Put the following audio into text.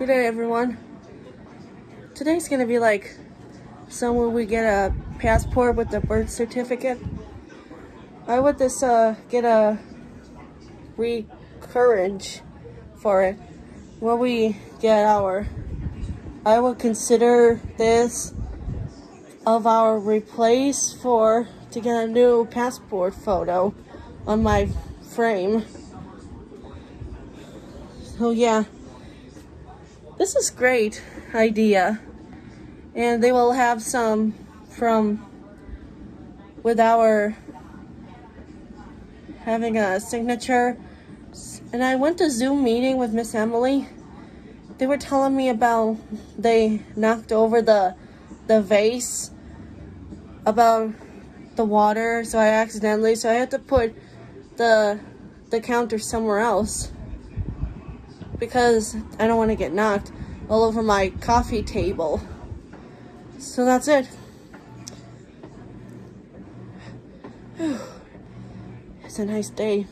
Good day, everyone. Today's gonna be like somewhere we get a passport with the birth certificate. I would this uh get a recurrence for it where we get our I would consider this of our replace for to get a new passport photo on my frame. So yeah, this is great idea. And they will have some from with our having a signature. And I went to Zoom meeting with Miss Emily. They were telling me about they knocked over the the vase about the water, so I accidentally so I had to put the the counter somewhere else because I don't want to get knocked all over my coffee table. So that's it. It's a nice day.